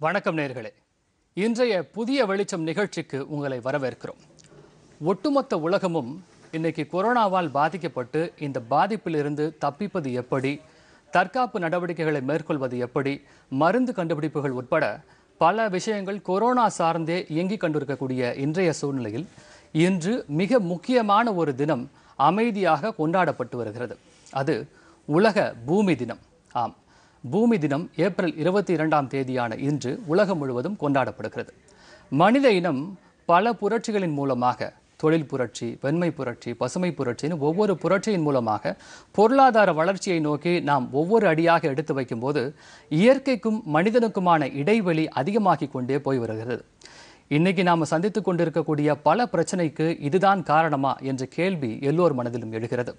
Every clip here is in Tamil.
வணக்கம் நேர்களே. இன்றைய புதிய வெளிச்சம் நிகழ்ச்சிக்கு உங்களை வரவேற்கிறோம். ஒட்டுமொத்த உலகமும் இன்னைக்கு கொரோனாவால் பாதிக்கப்பட்டு இந்த பாதிப்பிலிருந்து தப்பிப்பது எப்படி தற்காப்பு நடவடிக்கைகளை மேற்கொள்வது எப்படி மருந்து கண்டுபிடிப்புகள் உட்பட பல விஷயங்கள் கொரோனா சார்ந்தே இயங்கிக் கொண்டிருக்கக்கூடிய இன்றைய சூழ்நிலையில் இன்று மிக முக்கியமான ஒரு தினம் அமைதியாக கொண்டாடப்பட்டு வருகிறது. அது உலக பூமி தினம். ஆம். பூமி தினம் ஏப்ரல் இருபத்தி இரண்டாம் தேதியான இன்று உலகம் முழுவதும் கொண்டாடப்படுகிறது. மனித இனம் பல புரட்சிகளின் மூலமாக தொழில் புரட்சி வெண்மை புரட்சி பசுமை புரட்சின்னு ஒவ்வொரு புரட்சியின் மூலமாக பொருளாதார வளர்ச்சியை நோக்கி நாம் ஒவ்வொரு அடியாக எடுத்து வைக்கும்போது இயற்கைக்கும் மனிதனுக்குமான இடைவெளி அதிகமாகி கொண்டே போய் வருகிறது. இன்னைக்கு நாம் சந்தித்து கொண்டிருக்கக்கூடிய பல பிரச்சனைக்கு இதுதான் காரணமா என்ற கேள்வி எல்லோர் மனதிலும் எழுகிறது.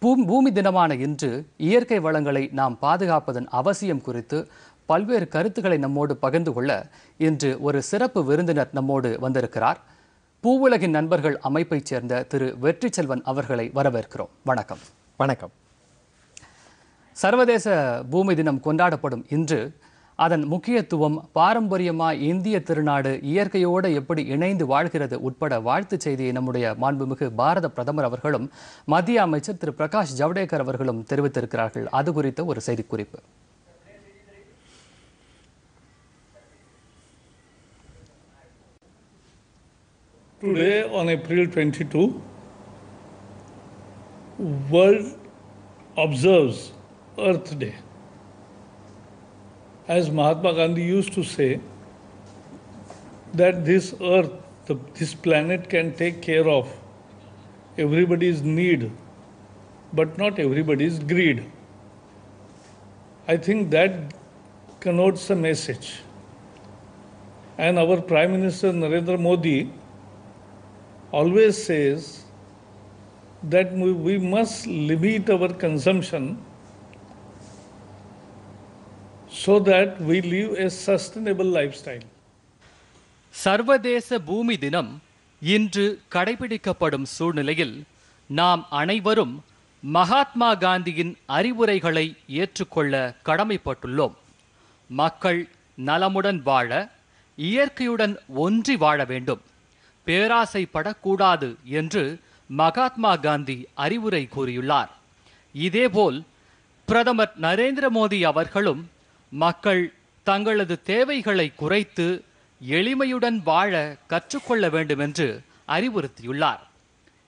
பூமி தினமான இன்று இயற்கை வளங்களை நாம் பாதுகாப்பதன் அவசியம் குறித்து பல்வேறு கருத்துக்களை நம்மோடு பகிர்ந்து கொள்ள இன்று ஒரு சிறப்பு விருந்தினர் நம்மோடு வந்திருக்கிறார். பூவுலகின் நண்பர்கள் அமைப்பைச் சேர்ந்த திரு வெற்றி செல்வன் அவர்களை வரவேற்கிறோம். வணக்கம். வணக்கம். சர்வதேச பூமி தினம் கொண்டாடப்படும் இன்று அதன் முக்கியத்துவம் பாரம்பரியமாக இந்திய திருநாடு இயற்கையோடு எப்படி இணைந்து வாழ்கிறது உட்பட வாழ்த்துச் செய்தியை நம்முடைய மாண்புமிகு பாரத பிரதமர் அவர்களும் மத்திய அமைச்சர் திரு. பிரகாஷ் ஜவடேகர் அவர்களும் தெரிவித்திருக்கிறார்கள். அது குறித்த ஒரு செய்திக்குறிப்பு. Today, on April 22, world observes Earth Day. As Mahatma Gandhi used to say, that this earth, the, this planet can take care of everybody's need, but not everybody's greed. I think that connotes a message. And our Prime Minister Narendra Modi always says that we, we must limit our consumption so that we live a sustainable lifestyle. சர்வதேச பூமி தினம் இன்று கடைபிடிக்கப்படும் சூழ்நிலையில் நாம் அனைவரும் மகாத்மா காந்தியின் அறிவுரைகளை ஏற்றுக்கொள்ள கடமைப்பட்டுள்ளோம். மக்கள் நலமுடன் வாழ இயற்கையுடன் ஒன்றி வாழ வேண்டும். பேராசைப்படக்கூடாது என்று மகாத்மா காந்தி அறிவுரை கூறியுள்ளார். இதேபோல் பிரதமர் நரேந்திர மோடி அவர்களும் மக்கள் தங்களது தேவைகளை குறைத்து எளிமையுடன் வாழ கற்றுக்கொள்ள வேண்டும் என்று அறிவுறுத்தியுள்ளார்.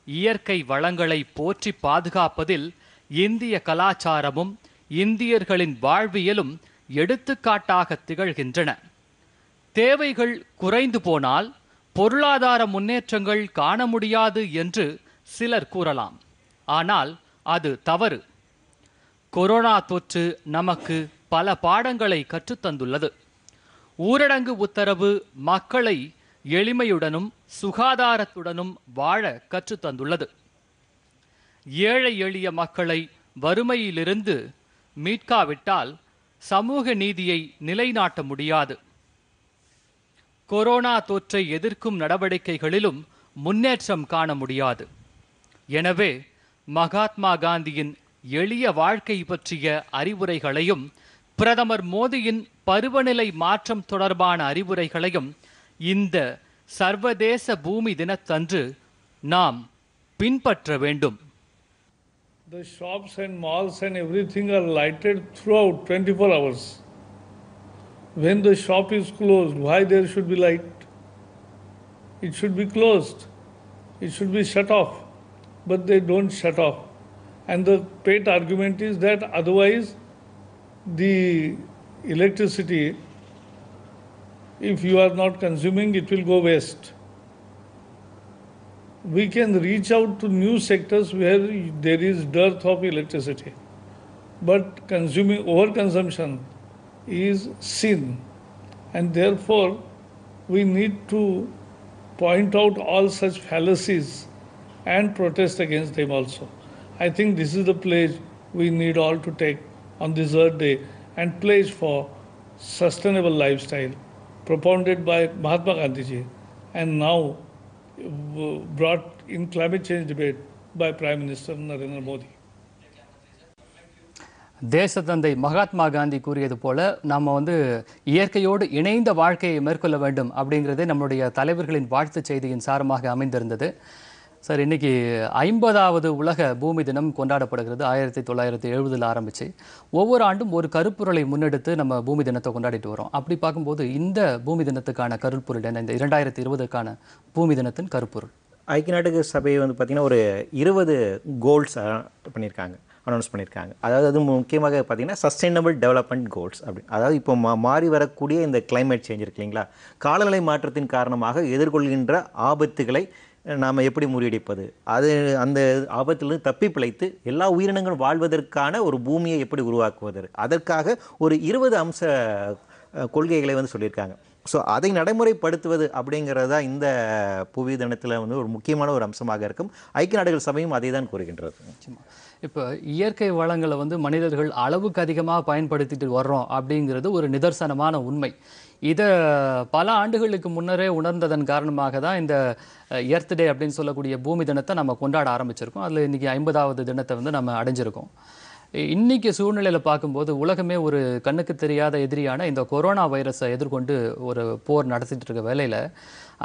இயற்கை வளங்களை போற்றி பாதுகாப்பதில் இந்திய கலாச்சாரமும் இந்தியர்களின் வாழ்வியலும் எடுத்துக்காட்டாக திகழ்கின்றன. தேவைகள் குறைந்து போனால் பொருளாதார முன்னேற்றங்கள் காண முடியாது என்று சிலர் கூறலாம். ஆனால் அது தவறு. கொரோனா தொற்று நமக்கு பல பாடங்களை கற்றுத்தந்துள்ளது. ஊரடங்கு உத்தரவு மக்களை எளிமையுடனும் சுகாதாரத்துடனும் வாழ கற்றுத்தந்துள்ளது. ஏழை எளிய மக்களை வறுமையிலிருந்து மீட்காவிட்டால் சமூக நீதியை நிலைநாட்ட முடியாது. கொரோனா தொற்றை எதிர்க்கும் நடவடிக்கைகளிலும் முன்னேற்றம் காண முடியாது. எனவே மகாத்மா காந்தியின் எளிய வாழ்க்கை பற்றிய அறிவுரைகளையும் பிரதமர் மோடியின் பருவநிலை மாற்றம் தொடர்பான அறிவுரைகளையும் இந்த சர்வதேச பூமி தினத்தன்று நாம் பின்பற்ற வேண்டும் The shops and malls and everything are lighted throughout 24 hours. When the shop is closed, why there should be light? It should be closed. It should be shut off. But they don't shut off. And the pet argument is that otherwise the electricity, if you are not consuming, it will go waste we can reach out to new sectors where there is dearth of electricity. But consuming overconsumption is sin. And therefore, we need to point out all such fallacies and protest against them also. I think this is the pledge we need all to take on this Earth Day and pledge for sustainable lifestyle propounded by Mahatma Gandhiji and now brought in climate change debate by Prime Minister Narendra Modi. தேசத்தந்தை Mahatma Gandhi கூறியது போல நாம் வந்து இயற்கையோடு இணைந்த வாழ்க்கையை மேற்கொள்ள வேண்டும் அப்படிங்கிறதே நம்முடைய தலைவர்களின் வாழ்த்து செய்தியின் சாரமாக அமைந்திருந்தது சார் இன்றைக்கி ஐம்பதாவது உலக பூமி தினம் கொண்டாடப்படுகிறது. ஆயிரத்தி தொள்ளாயிரத்தி எழுபதில் ஆரம்பித்து ஒவ்வொரு ஆண்டும் ஒரு கருப்பொருளை முன்னெடுத்து நம்ம பூமி தினத்தை கொண்டாடிட்டு வரோம். அப்படி பார்க்கும்போது இந்த பூமி தினத்துக்கான கருப்பொருள் என்ன? இந்த இரண்டாயிரத்தி இருபதுக்கான பூமி தினத்தின் கருப்பொருள். ஐக்கிய நாடுகள் சபை வந்து பார்த்திங்கன்னா ஒரு இருபது கோல்ஸ் பண்ணியிருக்காங்க அனௌன்ஸ் பண்ணியிருக்காங்க அதாவது அது முக்கியமாக பார்த்தீங்கன்னா சஸ்டைனபிள் டெவலப்மெண்ட் கோல்ஸ் அப்படி அதாவது இப்போ மா மாறி வரக்கூடிய இந்த கிளைமேட் சேஞ்ச் இருக்கு இல்லைங்களா? காலநிலை மாற்றத்தின் காரணமாக எதிர்கொள்கின்ற ஆபத்துகளை நாம் எப்படி முறியடிப்பது? அது அந்த ஆபத்திலிருந்து தப்பி பிழைத்து எல்லா உயிரினங்களும் வாழ்வதற்கான ஒரு பூமியை எப்படி உருவாக்குவது? அதற்காக ஒரு இருபது அம்ச கொள்கைகளை வந்து சொல்லியிருக்காங்க. ஸோ அதை நடைமுறைப்படுத்துவது அப்படிங்கிறது தான் இந்த புவி தினத்தில் வந்து ஒரு முக்கியமான ஒரு அம்சமாக இருக்கும். ஐக்கிய நாடுகள் சபையும் அதை தான் கூறுகின்றது இப்போ இயற்கை வளங்களை வந்து மனிதர்கள் அளவுக்கு அதிகமாக பயன்படுத்திட்டு வர்றோம் அப்படிங்கிறது ஒரு நிதர்சனமான உண்மை. இதை பல ஆண்டுகளுக்கு முன்னரே உணர்ந்ததன் காரணமாக தான் இந்த எர்த் டே அப்படின்னு சொல்லக்கூடிய பூமி தினத்தை நம்ம கொண்டாட ஆரம்பிச்சிருக்கோம். அதில் இன்றைக்கி ஐம்பதாவது தினத்தை வந்து நம்ம அடைஞ்சிருக்கோம். இன்றைக்கி இன்னைக்கு சூழ்நிலையில் பார்க்கும்போது உலகமே ஒரு கண்ணுக்கு தெரியாத எதிரியான இந்த கொரோனா வைரஸை எதிர்கொண்டு ஒரு போர் நடத்திட்டு இருக்க வேலையில்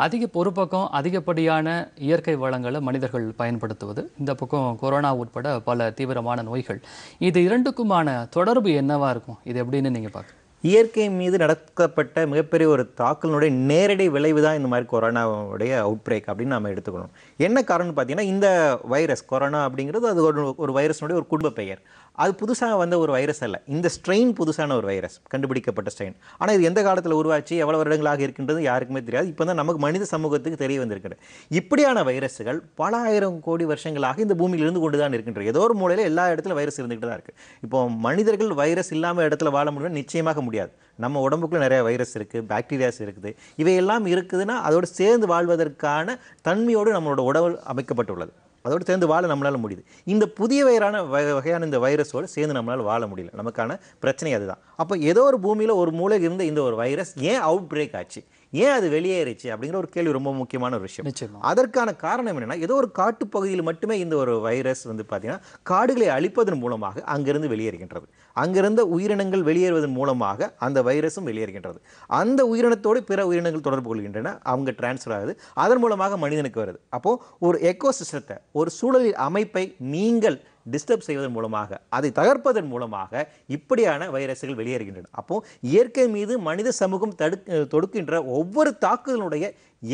அதிக பொறுப்பக்கம் அதிகப்படியான இயற்கை வளங்களை மனிதர்கள் பயன்படுத்துவது இந்த பக்கம் கொரோனா உட்பட பல தீவிரமான நோய்கள். இது இரண்டுக்குமான தொடர்பு என்னவாக இருக்கும்? இது எப்படின்னு நீங்கள் பார்க்க இயற்கை மீது நடக்கப்பட்ட மிகப்பெரிய ஒரு தாக்கலினுடைய நேரடி விளைவு தான் இந்த மாதிரி கொரோனாவுடைய அவுட் பிரேக் அப்படின்னு நம்ம எடுத்துக்கணும். என்ன காரணம்னு பார்த்தீங்கன்னா இந்த வைரஸ் கொரோனா அப்படிங்கிறது அது ஒரு ஒரு வைரஸ்னுடைய ஒரு குடும்ப பெயர். அது புதுசாக வந்த ஒரு வைரஸ் அல்ல. இந்த ஸ்ட்ரெயின் புதுசான ஒரு வைரஸ் கண்டுபிடிக்கப்பட்ட ஸ்ட்ரெயின் ஆனால் இது எந்த காலத்தில் உருவாச்சு எவ்வளோ வருடங்களாக இருக்கின்றது யாருக்குமே தெரியாது. இப்போ தான் நமக்கு மனித சமூகத்துக்கு தெரிய வந்திருக்கிறது இப்படியான வைரஸ்கள் பல ஆயிரம் கோடி வருஷங்களாக இந்த பூமியில் இருந்து கொண்டு தான் இருக்கின்றது. ஏதோ ஒரு மூலையில் எல்லா இடத்துல வைரஸ் இருந்துகிட்டு தான் இருக்குது இப்போ மனிதர்கள் வைரஸ் இல்லாமல் இடத்துல வாழ முடியும் நிச்சயமாக முடியும் முடியாது. நம்ம உடம்புக்குள்ள நிறைய வைரஸ் இருக்குது பாக்டீரியாஸ் இருக்குது. இவையெல்லாம் இருக்குதுன்னா அதோடு சேர்ந்து வாழ்வதற்கான தன்மையோடு நம்மளோட உடல் அமைக்கப்பட்டுள்ளது. அதோடு சேர்ந்து வாழ நம்மளால் முடியுது. இந்த புதிய வகையான வகையான இந்த வைரஸோடு சேர்ந்து நம்மளால் வாழ முடியல. நமக்கான பிரச்சனை அதுதான். அப்போ ஏதோ ஒரு பூமியில் ஒரு மூலையில் இருந்த இந்த ஒரு வைரஸ் ஏன் அவுட் பிரேக் ஆச்சு? ஏன் அது வெளியேறிச்சு அப்படிங்கிற ஒரு கேள்வி ரொம்ப முக்கியமான ஒரு விஷயம். அதற்கான காரணம் என்னன்னா ஏதோ ஒரு காட்டுப் பகுதியில் மட்டுமே இந்த ஒரு வைரஸ் வந்து பார்த்தீங்கன்னா காடுகளை அழிப்பதன் மூலமாக அங்கிருந்து வெளியேறுகின்றது. அங்கிருந்த உயிரினங்கள் வெளியேறுவதன் மூலமாக அந்த வைரஸும் வெளியேறுகின்றது. அந்த உயிரினத்தோடு பிற உயிரினங்கள் தொடர்பு கொள்கின்றன அவங்க டிரான்ஸ்ஃபர் ஆகுது. அதன் மூலமாக மனிதனுக்கு வருது. அப்போ ஒரு எக்கோசிஸ்டத்தை ஒரு சூழலில் அமைப்பை நீங்கள் டிஸ்டர்ப் செய்வதன் மூலமாக அதை தகர்ப்பதன் மூலமாக இப்படியான வைரஸ்கள் வெளியேறுகின்றன. அப்போ இயற்கை மீது மனித சமூகம் தடு தொடுக்கின்ற ஒவ்வொரு தாக்குதலுடைய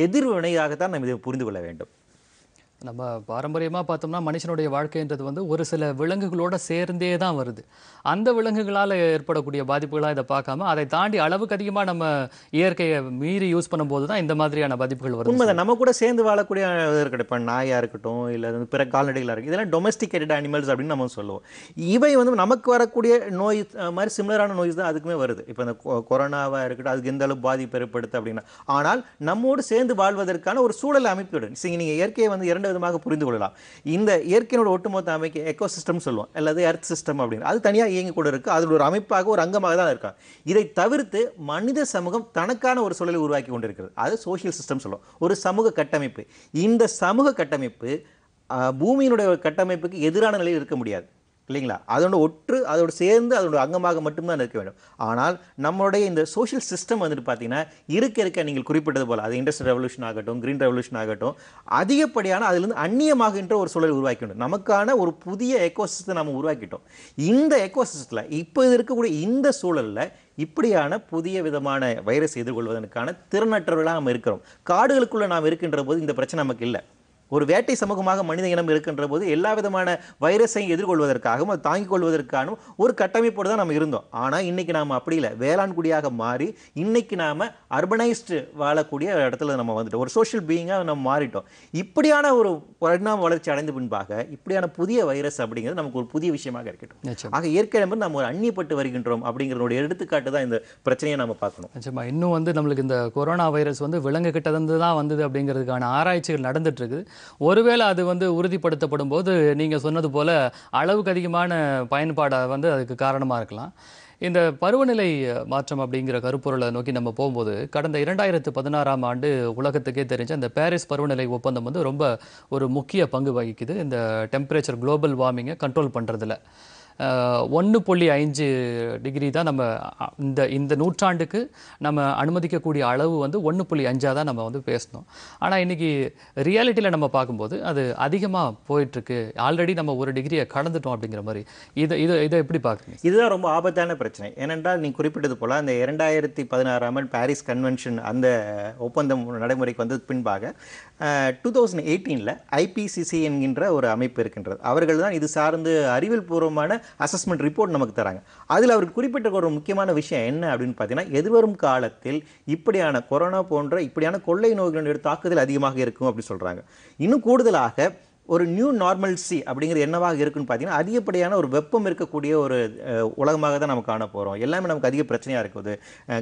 எதிர்வினையாகத்தான் நாம் இதை புரிந்து கொள்ள வேண்டும். நம்ம பாரம்பரியமாக பார்த்தோம்னா மனுஷனுடைய வாழ்க்கைன்றது வந்து ஒரு சில விலங்குகளோட சேர்ந்தே தான் வருது. அந்த விலங்குகளால் ஏற்படக்கூடிய பாதிப்புகளாக இதை பார்க்காம அதை தாண்டி அளவுக்கு அதிகமாக நம்ம இயற்கையை மீறி யூஸ் பண்ணும்போது தான் இந்த மாதிரியான பாதிப்புகள் வருது உண்மைதான். நம்ம கூட சேர்ந்து வாழக்கூடிய இருக்கட்டும் இப்போ நாயா இருக்கட்டும் இல்லை பிற கால்நடைகளாக இருக்கும் இதெல்லாம் டொமஸ்டிகேட்டட் அனிமல்ஸ் அப்படின்னு நம்ம சொல்லுவோம். இவை வந்து நமக்கு வரக்கூடிய நோய் மாதிரி சிமிலரான நோய்ஸ் தான் அதுக்குமே வருது. இப்போ இந்த கொ- கொரோனாவா இருக்கட்டும் அதுக்கு எந்த அளவு பாதிப்பு ஏற்படுத்து அப்படின்னா. ஆனால் நம்மோடு சேர்ந்து வாழ்வதற்கான ஒரு சூழல் அமைப்பு நீங்கள் இயற்கையை வந்து இரண்டு விதமாக புரிந்து கொள்ளலாம். இந்த இயற்கையினோட ஒட்டுமொத்த அமைக்க எக்கோசிஸ்டம் சொல்லுவோம். அல்லது எர்த் சிஸ்டம் அப்படின்னு. அது தனியாக இயங்கி கூட இருக்கு. அதில் ஒரு அமைப்பாக ஒரு அங்கமாக தான் இருக்கா இதை தவிர்த்து மனித சமூகம் தனக்கான ஒரு சூழலை உருவாக்கி கொண்டிருக்கிறது. அது சோஷியல் சிஸ்டம் சொல்லுவோம். ஒரு சமூக கட்டமைப்பு. இந்த சமூக கட்டமைப்பு பூமியினுடைய கட்டமைப்புக்கு எதிரான நிலையில் இருக்க முடியாது. இல்லைங்களா? அதோட ஒற்று அதோடு சேர்ந்து அதோட அங்கமாக மட்டும்தான் இருக்க வேண்டும். ஆனால் நம்மளுடைய இந்த சோஷியல் சிஸ்டம் வந்துட்டு பார்த்தீங்கன்னா இருக்க இருக்க நீங்கள் குறிப்பிட்டது போல் அது இண்டஸ்ட்ரியல் ரெவல்யூஷன் ஆகட்டும் கிரீன் ரெவல்யூஷன் ஆகட்டும் அதிகப்படியான அதிலிருந்து அந்நியமாகின்ற ஒரு சூழலை உருவாக்கி வேண்டும் நமக்கான ஒரு புதிய எக்கோசிஸ்டத்தை நம்ம உருவாக்கிட்டோம். இந்த எக்கோசிஸ்டத்தில் இப்போ இருக்கக்கூடிய இந்த சூழலில் இப்படியான புதிய விதமான வைரஸ் எதிர்கொள்வதற்கான திறனற்றவர்களாக நாம் இருக்கிறோம். காடுகளுக்குள்ளே நாம் இருக்கின்ற போது இந்த பிரச்சனை நமக்கு இல்லை. ஒரு வேட்டை சமூகமாக மனித இனம் இருக்கின்ற போது எல்லா விதமான வைரஸையும் எதிர்கொள்வதற்காகவும் அதை தாங்கிக் கொள்வதற்கான ஒரு கட்டமைப்போடு தான் நம்ம இருந்தோம். ஆனால் இன்னைக்கு நாம் அப்படி இல்லை. வேளாண் குடியாக மாறி இன்னைக்கு நாம அர்பனைஸ்டு வாழக்கூடிய இடத்துல நம்ம வந்துட்டோம். ஒரு சோஷியல் பீயிங்காக நம்ம மாறிட்டோம். இப்படியான ஒரு பரிணாம வளர்ச்சி அடைந்த பின்பாக இப்படியான புதிய வைரஸ் அப்படிங்கிறது நமக்கு ஒரு புதிய விஷயமாக இருக்கட்டும். ஆக இயற்கை நம்ம ஒரு அந்நியப்பட்டு வருகின்றோம் அப்படிங்கிறதோட எடுத்துக்காட்டு தான் இந்த பிரச்சனையை நம்ம பார்க்கணும். நிச்சயமா. இன்னும் வந்து நம்மளுக்கு இந்த கொரோனா வைரஸ் வந்து விலங்கு கிட்ட இருந்து தான் வந்தது அப்படிங்கிறதுக்கான ஆராய்ச்சிகள் நடந்துட்டு இருக்குது. ஒருவேளை அது வந்து உறுதிப்படுத்தப்படும் போது நீங்கள் சொன்னது போல் அளவுக்கு அதிகமான பயன்பாடாக வந்து அதுக்கு காரணமாக இருக்கலாம். இந்த பருவநிலை மாற்றம் அப்படிங்கிற கருப்பொருளை நோக்கி நம்ம போகும்போது கடந்த இரண்டாயிரத்து பதினாறாம் ஆண்டு உலகத்துக்கே தெரிஞ்ச அந்த பாரிஸ் பருவநிலை ஒப்பந்தம் வந்து ரொம்ப ஒரு முக்கிய பங்கு வகிக்குது. இந்த டெம்பரேச்சர் குளோபல் வார்மிங்கை கண்ட்ரோல் பண்ணுறதுல ஒன்று புள்ளி ஐந்து டிகிரி தான் நம்ம இந்த இந்த நூற்றாண்டுக்கு நம்ம அனுமதிக்கக்கூடிய அளவு வந்து ஒன்று புள்ளி அஞ்சாக தான் நம்ம வந்து பேசணும். ஆனால் இன்னைக்கு ரியாலிட்டியில் நம்ம பார்க்கும்போது அது அதிகமாக போயிட்டுருக்கு. ஆல்ரெடி நம்ம ஒரு டிகிரியை கடந்துட்டோம் அப்படிங்கிற மாதிரி. இதை இதை இதை எப்படி பார்க்குறீங்க? இதுதான் ரொம்ப ஆபத்தான பிரச்சனை. ஏனென்றால் நீ குறிப்பிட்டது போல் அந்த இரண்டாயிரத்தி பதினாறாம் ஆண்டு பாரிஸ் கன்வென்ஷன் அந்த ஒப்பந்தம் நடைமுறைக்கு வந்தது பின்பாக டூ தௌசண்ட் எயிட்டீனில் ஐபிசிசி என்கின்ற ஒரு அமைப்பு இருக்கின்றது. அவர்கள் தான் இது சார்ந்து அறிவியல் பூர்வமான அசஸ்மெண்ட் ரிப்போர்ட் நமக்கு தராங்க. அதில் அவர் குறிப்பிட்ட ஒரு முக்கியமான விஷயம் என்ன அப்படின்னு பார்த்தீங்கன்னா எதிர்வரும் காலத்தில் இப்படியான கொரோனா போன்ற இப்படியான கொள்ளை நோய்களுடைய தாக்குதல் அதிகமாக இருக்கும் அப்படின்னு சொல்கிறாங்க இன்னும் கூடுதலாக ஒரு நியூ நார்மல்சி அப்படிங்கிறது என்னவாக இருக்குன்னு பார்த்தீங்கன்னா அதிகப்படியான ஒரு வெப்பம் இருக்கக்கூடிய ஒரு உலகமாக தான் நம்ம காண போகிறோம் எல்லாமே நமக்கு அதிக பிரச்சனையாக இருக்குது.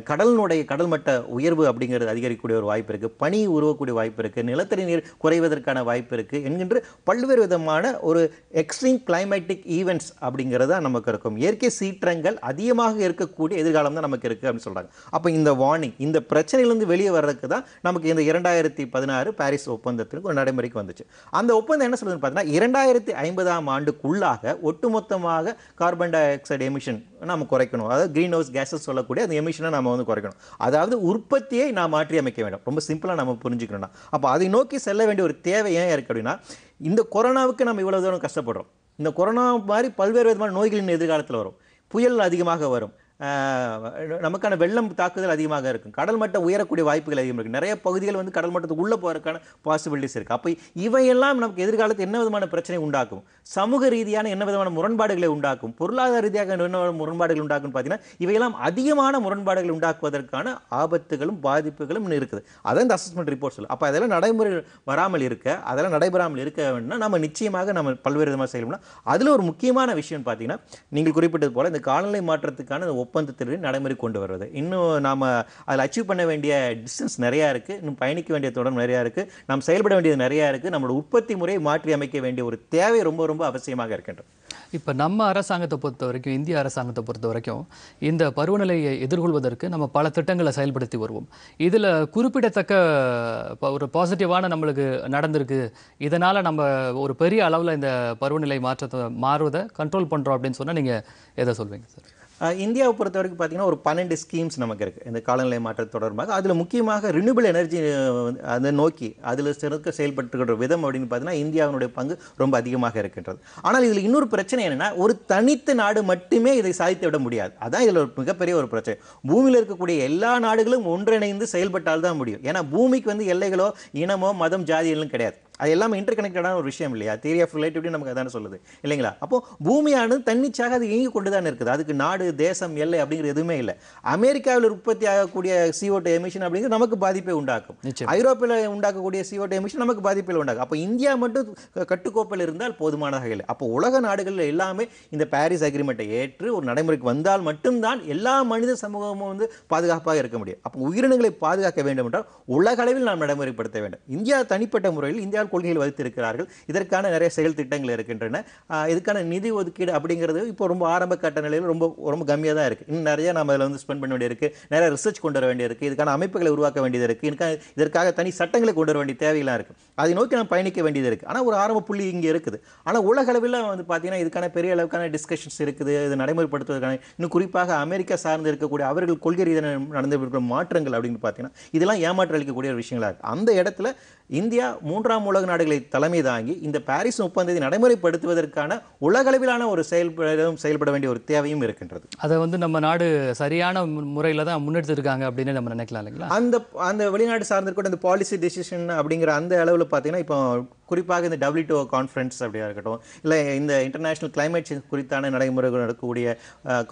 கடலினுடைய கடல் மட்ட உயர்வு அப்படிங்கிறது அதிகரிக்கக்கூடிய ஒரு வாய்ப்பு இருக்குது பனி உருவக்கூடிய வாய்ப்பு இருக்குது நிலத்தடி நீர் குறைவதற்கான வாய்ப்பு இருக்குது என்கின்ற பல்வேறு விதமான ஒரு எக்ஸ்ட்ரீம் கிளைமேட்டிக் ஈவெண்ட்ஸ் அப்படிங்கிறது தான் நமக்கு இருக்கும். இயற்கை சீற்றங்கள் அதிகமாக இருக்கக்கூடிய எதிர்காலம் தான் நமக்கு இருக்குது அப்படின்னு சொல்கிறாங்க அப்போ இந்த வார்னிங் இந்த பிரச்சனையிலேருந்து வெளியே வர்றதுக்கு தான் நமக்கு இந்த இரண்டாயிரத்தி பதினாறு பாரிஸ் ஒப்பந்தத்திற்கு ஒரு நடைமுறைக்கு வந்துச்சு. அந்த ஒப்பந்தம் என்ன சொல்லுதுன்னு பார்த்தீங்கன்னா இரண்டாயிரத்தி ஐம்பதாம் ஆண்டுக்குள்ளாக ஒட்டுமொத்தமாக கார்பன் டை ஆக்சைடு எமிஷன் நம்ம குறைக்கணும். அதாவது க்ரீன் ஹவுஸ் கேஸஸ் சொல்லக்கூடிய அந்த எமிஷனை நம்ம வந்து குறைக்கணும். அதாவது உற்பத்தியை நாம் மாற்றி அமைக்க வேண்டும். ரொம்ப சிம்பிளாக நம்ம புரிஞ்சுக்கணும்னா. அப்போ அதை நோக்கி செல்ல வேண்டிய ஒரு தேவை ஏன் இருக்குது அப்படின்னா இந்த கொரோனாவுக்கு நம்ம இவ்வளோ தூரம் கஷ்டப்படுறோம். இந்த கொரோனா மாதிரி பல்வேறு விதமான நோய்களின் எதிர்காலத்தில் வரும். புயல் அதிகமாக வரும். நமக்கான வெள்ளம் தாக்குதல் அதிகமாக இருக்கும். கடல் மட்டம் உயரக்கூடிய வாய்ப்புகள் அதிகமாக இருக்குது நிறைய பகுதிகள் வந்து கடல் மட்டத்துக்கு உள்ளே போகிறதுக்கான பாசிபிலிட்டிஸ் இருக்குது அப்போ இவையெல்லாம் நமக்கு எதிர்காலத்தில் என்ன விதமான பிரச்சனை உண்டாக்கும்? சமூக ரீதியான என்ன விதமான முரண்பாடுகளை உண்டாக்கும்? பொருளாதார ரீதியாக என்ன முரண்பாடுகள் உண்டாக்கும் பார்த்தீங்கன்னா இவையெல்லாம் அதிகமான முரண்பாடுகளை உண்டாக்குவதற்கான ஆபத்துகளும் பாதிப்புகளும் இன்னும் இருக்குது. அதான் இந்த அசஸ்மெண்ட் ரிப்போர்ட் சொல்லும் அப்போ அதெல்லாம் நடைமுறை வராமல் இருக்க அதெல்லாம் நடைபெறாமல் இருக்க வேணும்னா நம்ம நிச்சயமாக நம்ம பல்வேறு விதமாக செய்யணும்னா அதில் ஒரு முக்கியமான விஷயம் பார்த்தீங்கன்னா நீங்கள் குறிப்பிட்டது போல் இந்த காலநிலை மாற்றத்துக்கான ஒப்பந்தத்திலிருந்து நடைமுறை கொண்டு வருவது. இன்னும் நாம் அதில் அச்சீவ் பண்ண வேண்டிய டிஸ்டன்ஸ் நிறையா இருக்குது இன்னும் பயணிக்க வேண்டிய தொடர் நிறையா இருக்குது நாம் செயல்பட வேண்டியது நிறையா இருக்குது நம்மளோட உற்பத்தி முறையை மாற்றி அமைக்க வேண்டிய ஒரு தேவை ரொம்ப ரொம்ப அவசியமாக இருக்கின்றது. இப்போ நம்ம அரசாங்கத்தை பொறுத்த வரைக்கும் இந்திய அரசாங்கத்தை பொறுத்த வரைக்கும் இந்த பருவநிலையை எதிர்கொள்வதற்கு நம்ம பல திட்டங்களை செயல்படுத்தி வருவோம். இதில் குறிப்பிடத்தக்க ஒரு பாசிட்டிவான நம்மளுக்கு நடந்திருக்கு. இதனால் நம்ம ஒரு பெரிய அளவில் இந்த பருவநிலை மாற்றத்தை மாறுவதை கண்ட்ரோல் பண்ணுறோம் அப்படின்னு சொன்னால் நீங்கள் எதை சொல்வீங்க சார் இந்தியாவை பொறுத்த வரைக்கும் பார்த்தீங்கன்னா ஒரு பன்னெண்டு ஸ்கீம்ஸ் நமக்கு இருக்குது இந்த காலநிலை மாற்றம் தொடர்பாக. அதில் முக்கியமாக ரினியூபிள் எனர்ஜி அதை நோக்கி அதில் சிறக்க செயல்பட்டுக்கிற விதம் அப்படின்னு பார்த்தீங்கன்னா இந்தியாவினுடைய பங்கு ரொம்ப அதிகமாக இருக்கின்றது. ஆனால் இதில் இன்னொரு பிரச்சனை என்னன்னா ஒரு தனித்த நாடு மட்டுமே இதை சாதித்து விட முடியாது. அதான் இதில் ஒரு மிகப்பெரிய ஒரு பிரச்சனை. பூமியில் இருக்கக்கூடிய எல்லா நாடுகளும் ஒன்றிணைந்து செயல்பட்டால் தான் முடியும். ஏன்னா பூமிக்கு வந்து எல்லைகளோ இனமோ மதம் ஜாதிகளும் கிடையாது. அது எல்லாமே இன்டர் கனெக்டடான ஒரு விஷயம் இல்லையா? தியரி ஆஃப் ரிலேட்டிவிட்டி நமக்கு அதானே சொல்லுது. இல்லைங்களா? அப்போ பூமியானது தன்னிச்சாக அது இயங்கி கொண்டு தான் இருக்குது. அதுக்கு நாடு தேசம் எல்லை அப்படிங்கிறது எதுவுமே இல்லை. அமெரிக்காவில் உற்பத்தி ஆகக்கூடிய CO2 எமிஷன் அப்படிங்கிறது நமக்கு பாதிப்பை உண்டாக்கும். ஐரோப்பில் உண்டாக்கக்கூடிய CO2 எமிஷன் நமக்கு பாதிப்பில் உண்டாகும் அப்போ இந்தியா மட்டும் கட்டுக்கோப்பில் இருந்தால் போதுமானதாக இல்லை அப்போ உலக நாடுகள் எல்லாமே இந்த பாரிஸ் அக்ரிமெண்ட்டை ஏற்று ஒரு நடைமுறைக்கு வந்தால் மட்டும்தான் எல்லா மனித சமூகமும் வந்து பாதுகாப்பாக இருக்க முடியும். அப்போ உயிரினங்களை பாதுகாக்க வேண்டும் என்றால் உலக அளவில் நாம் நடைமுறைப்படுத்த வேண்டும். இந்தியா தனிப்பட்ட முறையில் இந்தியாவில் கொள்கைகள் வகுத்திருக்கிறார்கள் இதற்கான நிறைய செயல் திட்டங்கள் இருக்கின்றன. இதுக்கான நிதி ஒதுக்கீடு அப்படிங்கிறது இப்போ ரொம்ப ஆரம்ப கட்ட நிலையில் ரொம்ப ரொம்ப கம்மியாக தான் இருக்குது இன்னும் நிறைய நம்ம அதில் வந்து ஸ்பெண்ட் பண்ண வேண்டியிருக்கு. நிறைய ரிசர்ச் கொண்டு வர வேண்டியிருக்கு. இதுக்கான அமைப்புகளை உருவாக்க வேண்டியது இருக்குது இதுக்காக இதற்காக தனி சட்டங்களை கொண்டு வர வேண்டிய தேவையெல்லாம் இருக்குது அதை நோக்கி நம்ம பயணிக்க வேண்டியது இருக்குது ஆனால் ஒரு ஆரம்ப புள்ளி இங்கே இருக்குது. ஆனால் உலக அளவில் வந்து பார்த்தீங்கன்னா இதுக்கான பெரிய அளவுக்கான டிஸ்கஷன்ஸ் இருக்குது. இது நடைமுறைப்படுத்துவதற்கான இன்னும் குறிப்பாக அமெரிக்கா சார்ந்து இருக்கக்கூடிய அவர்கள் கொள்கை ரீதியான நடந்து மாற்றங்கள் அப்படின்னு பார்த்தீங்கன்னா இதெல்லாம் ஏமாற்றம் அளிக்கக்கூடிய ஒரு விஷயங்களாக இருக்குது அந்த இடத்துல இந்தியா மூன்றாம் உலக நாடுகளை தலைமை தாங்கி இந்த பாரிஸ் ஒப்பந்தத்தை நடைமுறைப்படுத்துவதற்கான உலகளவிலான ஒரு செயல்பட செயல்பட வேண்டிய ஒரு தேவையும் இருக்கின்றது. அதை வந்து நம்ம நாடு சரியான முறையில் தான் முன்னெடுத்திருக்காங்க அப்படின்னு நம்ம நினைக்கலாம் இல்லைங்களா? அந்த அந்த வெளிநாடு சார்ந்திருக்கக்கூடிய இந்த பாலிசி டெசிஷன் அப்படிங்கிற அந்த அளவில் பார்த்தீங்கன்னா இப்போ குறிப்பாக இந்த டபிள்யூடிஓ கான்ஃபரன்ஸ் அப்படியா இருக்கட்டும் இல்லை இந்த இன்டர்நேஷனல் கிளைமேட் சேஞ்ச் குறித்தான நடைமுறைகள் நடக்கக்கூடிய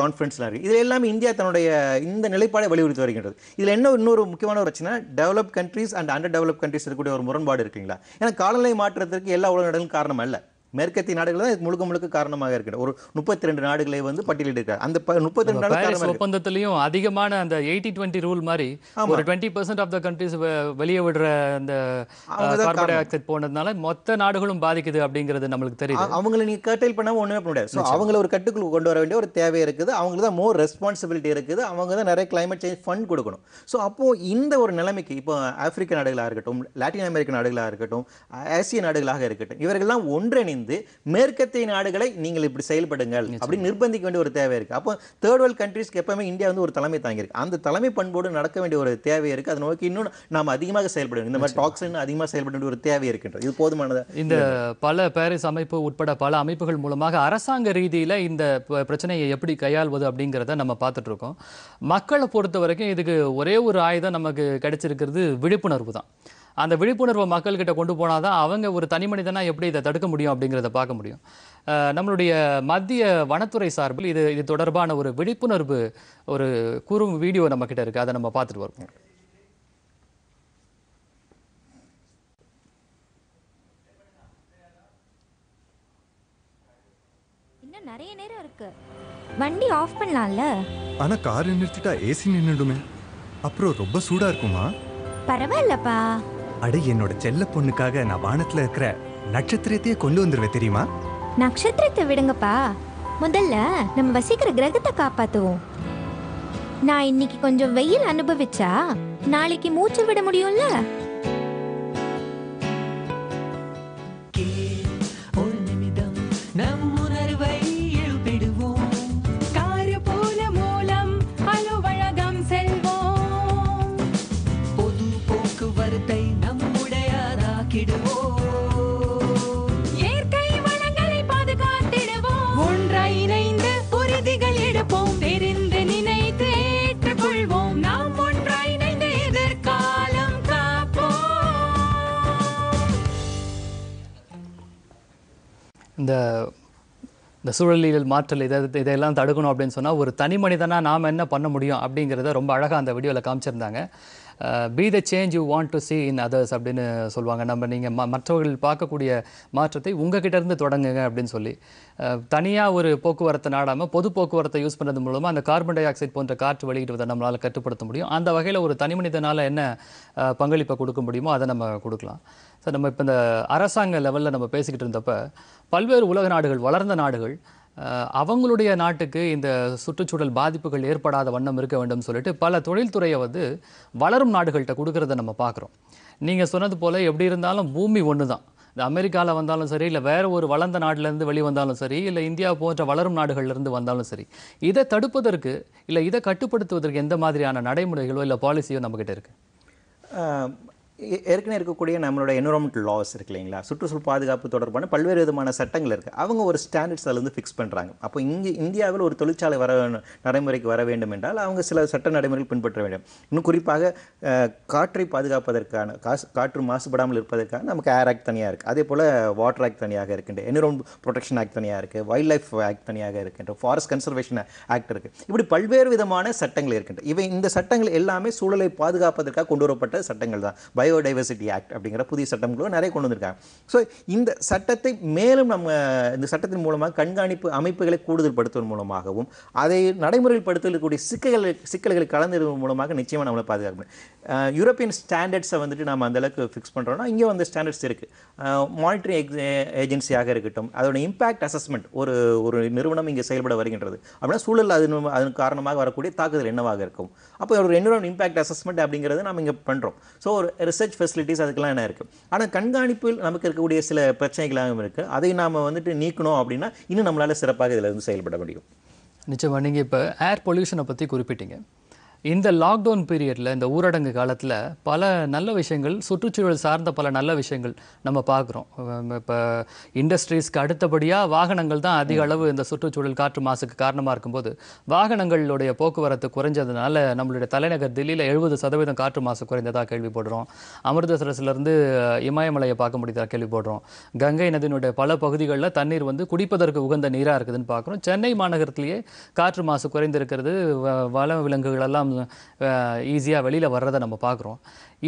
கான்ஃபரன்ஸ்லாம் இருக்குது இதில் எல்லாமே இந்தியா தன்னுடைய இந்த நிலைப்பாடை வலியுறுத்தி வருகின்றது. இதில் என்ன இன்னொரு முக்கியமான ஒரு பிரச்சனை develop countries and under develop countries இருக்கக்கூடிய ஒரு முரண்பாடு இருக்குங்களா? ஏன்னா காலநிலை மாற்றத்திற்கு எல்லா உலக நாடுகளும் காரணம் அல்ல. மேற்கத்திய நாடுகள் தான் முழுக்க முழுக்க காரணமாக இருக்கிறது. ஒரு முப்பத்தி ரெண்டு நாடுகளை வந்து பட்டியலிட்டிருக்காங்க. அந்த முப்பத்தி ரெண்டு நாடு பாரிஸ் காரணமாக இருக்கு. ஒப்பந்தத்திலையும் அதிகமான அந்த எயிட்டி டுவெண்ட்டி ரூல் மாதிரி ஒரு twenty percent of the countries வெளியே விடுற அந்த கார்பன் டை ஆக்சைடு போனதுனால மொத்த நாடுகளும் பாதிக்குது அப்படிங்கிறது நம்மளுக்கு தெரியுது. அ- அவங்கள நீங்க கர்டைல் பண்ணாம ஒண்ணுமே பண்ண முடியாது. ஸோ அவங்கள ஒரு கட்டுக்குள் கொண்டு வர வேண்டிய ஒரு தேவை இருக்குது. அவங்களுக்கு தான் மோர் ரெஸ்பான்சிபிலிட்டி இருக்குது. அவங்க தான் நிறைய climate சேஞ்ச் ஃபண்ட் கொடுக்கணும். ஸோ அப்போ இந்த ஒரு நிலைமைக்கு இப்போ ஆப்பிரிக்க நாடுகளாக இருக்கட்டும் லாட்டின் அமெரிக்க நாடுகளாக இருக்கட்டும் ஆசிய நாடுகளாக இருக்கட்டும் இவர்கள்லாம் ஒன்றிணைந்து ஒருங்கிணைந்து மேற்கத்திய நாடுகளை நீங்கள் இப்படி செயல்படுங்கள் அப்படின்னு நிர்பந்திக்க வேண்டிய ஒரு தேவை இருக்கு. அப்போ தேர்ட் வேர்ல்ட் கண்ட்ரீஸ்க்கு எப்பவுமே இந்தியா வந்து ஒரு தலைமை தாங்கியிருக்கு. அந்த தலைமை பண்போடு நடக்க வேண்டிய ஒரு தேவை இருக்கு. அதை நோக்கி இன்னும் நாம் அதிகமாக செயல்படணும். இந்த மாதிரி டாக்ஸ் அதிகமாக செயல்பட வேண்டிய ஒரு தேவை இருக்கின்றது. இது போதுமானதா? இந்த பல பாரிஸ் அமைப்பு உட்பட பல அமைப்புகள் மூலமாக அரசாங்க ரீதியில இந்த பிரச்சனையை எப்படி கையாள்வது அப்படிங்கிறத நம்ம பார்த்துட்டு இருக்கோம். மக்களை பொறுத்த வரைக்கும் இதுக்கு ஒரே ஒரு ஆயுதம் நமக்கு கிடைச்சிருக்கிறது விழிப்புணர்வு தான். அந்த விழிப்புணர்வை மக்கள்கிட்ட கொண்டு போனால் தான் அவங்க ஒரு தனி மனிதனா எப்படி இதை தடுக்க முடியும் அப்படிங்கிறத பார்க்க முடியும். நம்மளுடைய மத்திய வனத்துறை சார்பில் இது இது தொடர்பான ஒரு விழிப்புணர்வு ஒரு குறும் வீடியோ நம்ம கிட்ட இருக்கு. அதை நம்ம பார்த்துட்டு வருவோம். இன்னும் நிறைய நேரம் இருக்கு. வண்டி ஆஃப் பண்ணலாம்ல? ஆனா கார் நிறுத்திட்டா ஏசி நின்னுடுமே. அப்புறம் ரொம்ப சூடா இருக்குமா? பரவாயில்லப்பா. அட என்னோட செல்ல பொண்ணுக்காக நான் வானத்துல இருக்கிற நட்சத்திரத்தையே கொண்டு வந்துருவேன் தெரியுமா? நட்சத்திரத்தை விடுங்கப்பா. முதல்ல நம்ம வசிக்கிற கிரகத்தை காப்பாத்துவோம். நான் இன்னைக்கு கொஞ்சம் வெயில் அனுபவிச்சா நாளைக்கு மூச்சு விட முடியும்ல? இந்த இந்த சூழலியல் மாற்றல் இதை இதையெல்லாம் தடுக்கணும் அப்படின்னு சொன்னால் ஒரு தனி மனிதனாக நாம் என்ன பண்ண முடியும் அப்படிங்கிறத ரொம்ப அழகாக அந்த வீடியோவில் காமிச்சிருந்தாங்க. Be the change you want to see in others அப்படின்னு சொல்லுவாங்க. நம்ம நீங்கள் ம மற்றவர்கள் பார்க்கக்கூடிய மாற்றத்தை உங்ககிட்ட இருந்து தொடங்குங்க அப்படின்னு சொல்லி. Uh, தனியாக ஒரு போக்குவரத்தை நாடாமல் பொது போக்குவரத்தை யூஸ் பண்ணுறது மூலமாக அந்த கார்பன் டை ஆக்சைடு போன்ற காற்று வெளியிடுவதை நம்மளால் கட்டுப்படுத்த முடியும். அந்த வகையில் ஒரு தனி மனிதனால் என்ன uh, பங்களிப்பை கொடுக்க முடியுமோ அதை நம்ம கொடுக்கலாம். சார் நம்ம இப்போ இந்த அரசாங்க லெவலில் நம்ம பேசிக்கிட்டு இருந்தப்போ பல்வேறு உலக நாடுகள் வளர்ந்த நாடுகள் அவங்களுடைய நாட்டுக்கு இந்த சுற்றுச்சூழல் பாதிப்புகள் ஏற்படாத வண்ணம் இருக்க வேண்டும் சொல்லிட்டு பல தொழில்துறையை வந்து வளரும் நாடுகள்கிட்ட கொடுக்கறத நம்ம பார்க்குறோம். நீங்கள் சொன்னது போல் எப்படி இருந்தாலும் பூமி ஒன்று தான் இந்த அமெரிக்காவில் வந்தாலும் சரி இல்லை வேறு ஒரு வளர்ந்த நாட்டிலேருந்து வெளி வந்தாலும் சரி இல்லை இந்தியா போன்ற வளரும் நாடுகள்லேருந்து வந்தாலும் சரி இதை தடுப்பதற்கு இல்லை இதை கட்டுப்படுத்துவதற்கு எந்த மாதிரியான நடைமுறைகளோ இல்லை பாலிசியோ நம்மக்கிட்ட இருக்குது ஏற்கனவே இருக்கக்கூடிய நம்மளோட என்வரான்மெண்டல் லாஸ் இருக்கு இல்லைங்களா? சுற்றுச்சூழல் பாதுகாப்பு தொடர்பான பல்வேறு விதமான சட்டங்கள் இருக்குது அவங்க ஒரு ஸ்டாண்டர்ட்ஸ் அதிலிருந்து ஃபிக்ஸ் பண்ணுறாங்க அப்போ இங்கே இந்தியாவில் ஒரு தொழிற்சாலை வர வேணும்- நடைமுறைக்கு வர வேண்டும் என்றால் அவங்க சில சட்ட நடைமுறைகள் பின்பற்ற வேண்டும். இன்னும் குறிப்பாக காற்றை பாதுகாப்பதற்கான காசு காற்று மாசுபடாமல் இருப்பதற்காக நமக்கு ஏர் ஆக்ட் தனியாக இருக்குது அதே போல் வாட்டர் ஆக்ட் தனியாக இருக்கின்ற என்விரான் ப்ரொடெக்ஷன் ஆக்ட் தனியாக இருக்குது வைல்ட் லைஃப் ஆக்ட் தனியாக இருக்கின்ற ஃபாரஸ்ட் கன்சர்வேஷன் ஆக்ட் இருக்குது இப்படி பல்வேறு விதமான சட்டங்கள் இருக்கின்றன இவை இந்த சட்டங்கள் எல்லாமே சூழலை பாதுகாப்பதற்காக கொண்டு வரப்பட்ட சட்டங்கள் தான். பயோடைவர்சிட்டி ஆக்ட் அப்படிங்கிற புதிய சட்டங்களும் நிறைய கொண்டு வந்திருக்காங்க. ஸோ இந்த சட்டத்தை மேலும் நம்ம இந்த சட்டத்தின் மூலமாக கண்காணிப்பு அமைப்புகளை கூடுதல் படுத்துவதன் மூலமாகவும் அதை நடைமுறையில் படுத்தக்கூடிய சிக்கல்களை சிக்கல்களை கலந்துருவதன் மூலமாக நிச்சயமாக நம்மளை பாதுகாக்க முடியும். யூரோப்பியன் ஸ்டாண்டர்ட்ஸை வந்துட்டு நம்ம அந்த அளவுக்கு ஃபிக்ஸ் பண்ணுறோம்னா இங்கே வந்து ஸ்டாண்டர்ட்ஸ் இருக்குது மானிட்டரிங் ஏஜென்சியாக இருக்கட்டும் அதோட இம்பாக்ட் அசஸ்மெண்ட் ஒரு ஒரு நிறுவனம் இங்கே செயல்பட வருகின்றது. அப்படின்னா சூழல் அது அதன் காரணமாக வரக்கூடிய தாக்குதல் என்னவாக இருக்கும். அப்போ ஒரு என்விரான் இம்பாக்ட் அசஸ்மெண்ட் அப்படிங்கிறது நம்ம இங்கே பண்ணுறோம் ஸோ ஒரு ரிசர்ச் ஃபெசிலிட்டிஸ் அதுக்கெல்லாம் என்ன இருக்குது ஆனால் கண்காணிப்பில் நமக்கு இருக்கக்கூடிய சில பிரச்சனைகளாகவும் இருக்குது அதை நாம் வந்துட்டு நீக்கணும் அப்படின்னா இன்னும் நம்மளால் சிறப்பாக இதில் இருந்து செயல்பட முடியும். நிச்சயமா. நீங்கள் இப்போ ஏர் பொல்யூஷனை பற்றி குறிப்பிட்டீங்க. இந்த லாக்டவுன் பீரியடில் இந்த ஊரடங்கு காலத்தில் பல நல்ல விஷயங்கள் சுற்றுச்சூழல் சார்ந்த பல நல்ல விஷயங்கள் நம்ம பார்க்குறோம். இப்போ இண்டஸ்ட்ரீஸ்க்கு அடுத்தபடியாக வாகனங்கள் தான் அதிக அளவு இந்த சுற்றுச்சூழல் காற்று மாசுக்கு காரணமாக இருக்கும்போது வாகனங்களுடைய போக்குவரத்து குறைஞ்சதுனால நம்மளுடைய தலைநகர் தில்லியில் எழுபது சதவீதம் காற்று மாசு குறைந்ததாக கேள்விப்படுறோம். அமிர்தசரஸ்லேருந்து இமயமலையை பார்க்க முடியாத கேள்விப்படுறோம். கங்கை நதியினுடைய பல பகுதிகளில் தண்ணீர் வந்து குடிப்பதற்கு உகந்த நீராக இருக்குதுன்னு பார்க்குறோம். சென்னை மாநகரத்திலேயே காற்று மாசு குறைந்திருக்கிறது. வ- வன விலங்குகள் எல்லாம் ஈஸியாக வெளியில் வர்றதை நம்ம பார்க்குறோம்.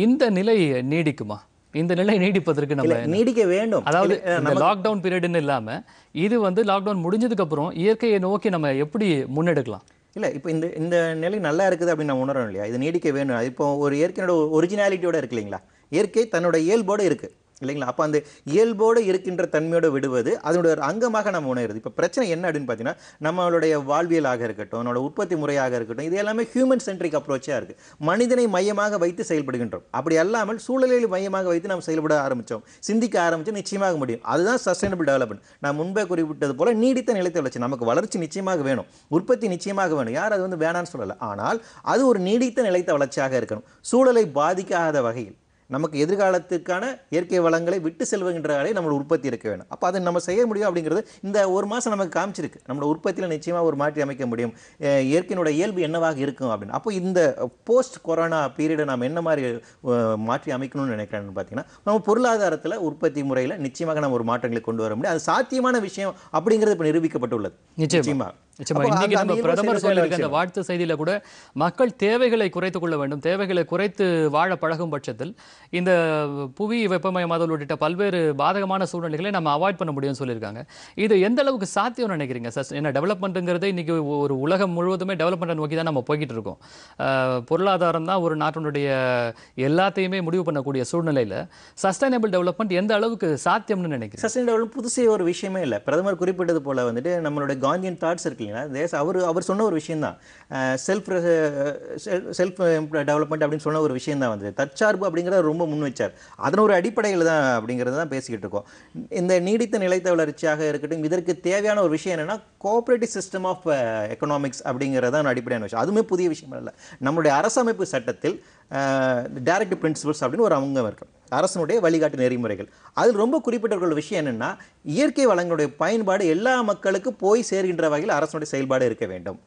இந்த நிலை நீடிக்குமா? இந்த நிலை நீடிப்பதற்கு நம்ம நீடிக்க வேண்டும். அதாவது இந்த லாக்டவுன் பீரியட்னு இல்லாம இது வந்து லாக்டவுன் முடிஞ்சதுக்கு அப்புறம் இயற்கையை நோக்கி நம்ம எப்படி முன்னெடுக்கலாம்? இல்லை இப்போ இந்த இந்த நிலை நல்லா இருக்குது அப்படின்னு நான் உணர்றோம் இல்லையா? இது நீடிக்க வேணும் இப்போ ஒரு இயற்கையோட ஒரிஜினாலிட்டியோட இருக்கு இல்லைங்களா? இயற்கை தன்னோட இயல்போடு இருக்குது இல்லைங்களா? அப்போ அந்த இயல்போடு இருக்கின்ற தன்மையோடு விடுவது அதனுடைய ஒரு அங்கமாக நம்ம உணருது இப்போ பிரச்சனை என்ன அப்படின்னு பார்த்தீங்கன்னா நம்மளுடைய வாழ்வியலாக இருக்கட்டும் நம்மளோட உற்பத்தி முறையாக இருக்கட்டும் இது எல்லாமே ஹியூமன் சென்ட்ரிக் அப்ரோச்சாக இருக்குது மனிதனை மையமாக வைத்து செயல்படுகின்றோம். அப்படி அல்லாமல் சூழலில் மையமாக வைத்து நாம் செயல்பட ஆரம்பித்தோம் சிந்திக்க ஆரம்பித்து நிச்சயமாக முடியும். அதுதான் சஸ்டைனபிள் டெவலப்மெண்ட் நான் முன்பே குறிப்பிட்டது போல நீடித்த நிலைத்த வளர்ச்சி. நமக்கு வளர்ச்சி நிச்சயமாக வேணும். உற்பத்தி நிச்சயமாக வேணும். யார் அது வந்து வேணான்னு சொல்லலை. ஆனால் அது ஒரு நீடித்த நிலைத்த வளர்ச்சியாக இருக்கணும். சூழலை பாதிக்காத வகையில். நமக்கு எதிர்காலத்துக்கான இயற்கை வளங்களை விட்டு செல்வகின்ற வரை நம்மளோட உற்பத்தி இருக்க வேணும். அப்போ அதை நம்ம செய்ய முடியும் அப்படிங்கிறது இந்த ஒரு மாதம் நமக்கு காமிச்சிருக்கு. நம்மளோட உற்பத்தியில் நிச்சயமாக ஒரு மாற்றி அமைக்க முடியும். இயற்கையினோட இயல்பு என்னவாக இருக்கும் அப்படின்னு. அப்போ இந்த போஸ்ட் கொரோனா பீரியடை நாம் என்ன மாதிரி மாற்றி அமைக்கணும்னு நினைக்கிறேன்னு பார்த்தீங்கன்னா நம்ம பொருளாதாரத்தில் உற்பத்தி முறையில் நிச்சயமாக நம்ம ஒரு மாற்றங்களை கொண்டு வர முடியும். அது சாத்தியமான விஷயம் அப்படிங்கிறது இப்போ நிரூபிக்கப்பட்டுள்ளது. நிச்சயமா. நிச்சயமா. இன்னைக்கு நம்ம பிரதமர் சொல்லியிருக்க அந்த வாழ்த்து செய்தியில கூட மக்கள் தேவைகளை குறைத்துக் கொள்ள வேண்டும் தேவைகளை குறைத்து வாழ பழகும் பட்சத்தில் இந்த புவி வெப்பமயமாதல் உள்ளிட்ட பல்வேறு பாதகமான சூழ்நிலைகளை நம்ம அவாய்ட் பண்ண முடியும்னு சொல்லியிருக்காங்க. இது எந்த அளவுக்கு சாத்தியம் நினைக்கிறீங்க? சார் என்ன டெவலப்மெண்ட்டுங்கிறது இன்னைக்கு ஒரு உலகம் முழுவதுமே டெவலப்மெண்ட்டை நோக்கி தான் நம்ம போய்கிட்டு இருக்கோம். பொருளாதாரம் தான் ஒரு நாட்டினுடைய எல்லாத்தையுமே முடிவு பண்ணக்கூடிய சூழ்நிலையில சஸ்டைனபிள் டெவலப்மெண்ட் எந்த அளவுக்கு சாத்தியம்னு நினைக்கிறீங்க? சஸ்டைனபிள் புதுசே ஒரு விஷயமே இல்லை. பிரதமர் குறிப்பிட்டது போல வந்துட்டு நம்மளுடைய காந்தியன் தாட்ஸ் இருக்கு பார்த்தீங்கன்னா தேச அவர் அவர் சொன்ன ஒரு விஷயந்தான் செல்ஃப் செல்ஃப் டெவலப்மெண்ட் அப்படின்னு சொன்ன ஒரு விஷயந்தான் வந்து. தற்சார்பு அப்படிங்கிறத ரொம்ப முன் வச்சார். அதன் ஒரு அடிப்படையில் தான் அப்படிங்கிறது தான் பேசிக்கிட்டு இருக்கோம். இந்த நீடித்த நிலைத்த வளர்ச்சியாக இருக்கட்டும் இதற்கு தேவையான ஒரு விஷயம் என்னென்னா cooperative system of economics uh, அப்படிங்கிறது தான் அடிப்படையான விஷயம். அதுவுமே புதிய விஷயம் இல்லை நம்மளுடைய அரசமைப்பு சட்டத்தில் டைரக்ட் பிரின்சிபல்ஸ் அப்படின்னு ஒரு அவங்க இருக்குது அரசனுடைய வழிகாட்டு நெறிமுறைகள். அதில் ரொம்ப குறிப்பிட்ட விஷயம் என்னென்னா இயற்கை வளங்களுடைய பயன்பாடு எல்லா மக்களுக்கும் போய் சேர்கின்ற வகையில் அரசனுடைய செயல்பாடு இருக்க வேண்டும்.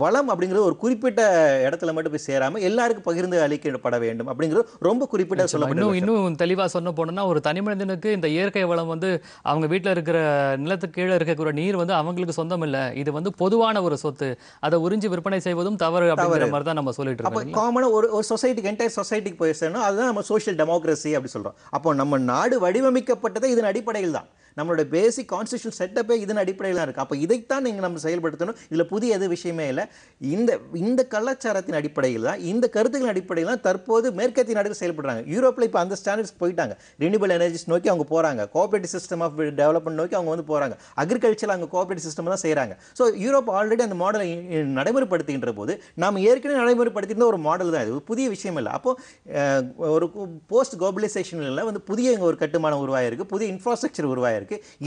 வளம் அப்படிங்கிறது ஒரு குறிப்பிட்ட இடத்துல மட்டும் போய் சேராம எல்லாருக்கும் பகிர்ந்து அளிக்கப்பட வேண்டும் அப்படிங்கிறது ரொம்ப குறிப்பிட்ட இன்னும் சொல்லப்பட்ட இன்னும் தெளிவா சொன்ன போனோம்னா ஒரு தனி மனிதனுக்கு இந்த இயற்கை வளம் வந்து அவங்க வீட்ல இருக்கிற நிலத்துக்கு கீழே இருக்கக்கூடிய நீர் வந்து அவங்களுக்கு சொந்தம் இல்ல இது வந்து பொதுவான ஒரு சொத்து. அதை உறிஞ்சி விற்பனை செய்வதும் தவறு அப்படிங்கிற மாதிரி தான் நம்ம சொல்லிட்டு இருக்கோம் காமனாக ஒரு ஒரு சொசைட்டிக்கு என்டையர் சொசைட்டிக்கு போய் சேரணும். அதுதான் நம்ம சோஷியல் டெமோக்ரஸி அப்படி சொல்கிறோம் அப்போ நம்ம நாடு வடிவமைக்கப்பட்டதே இதன் அடிப்படையில் தான் நம்மளோட பேசிக் கான்ஸ்டியூஷன் செட்டப்பே இதன் அடிப்படையில் இருக்குது அப்போ இதைத்தான் நீங்கள் நம்ம செயல்படுத்தணும். இதில் புதிய எது விஷயமே இல்லை. இந்த இந்த கலாச்சாரத்தின் அடிப்படையில் தான் இந்த கருத்துக்களின் அடிப்படையில் தான் தற்போது மேற்கத்திய நாடுகள் செயல்படுறாங்க. யூரோப்பில் இப்போ அந்த ஸ்டாண்டர்ட்ஸ் போயிட்டாங்க. ரினியூபிள் எனர்ஜிஸ் நோக்கி அவங்க போகிறாங்க கோஆபரேட்டிவ் சிஸ்டம் ஆஃப் டெவலப்மெண்ட் நோக்கி அவங்க வந்து போகிறாங்க அக்ரிகல்ச்சரில் அங்கே கோஆபரேட்டிவ் சிஸ்டம் தான் செய்கிறாங்க ஸோ யூரோப் ஆல்ரெடி அந்த மாடலை நடைமுறைப்படுத்துகின்ற போது நாம் ஏற்கனவே நடைமுறைப்படுத்தியிருந்த ஒரு மாடல் தான் இது. புதிய விஷயம் இல்லை. அப்போ ஒரு போஸ்ட் குளோபலைசேஷனில் வந்து புதிய ஒரு கட்டுமானம் உருவாயிருக்கு. புதிய இன்ஃப்ராஸ்ட்ரக்சர் உருவாயிருக்கு.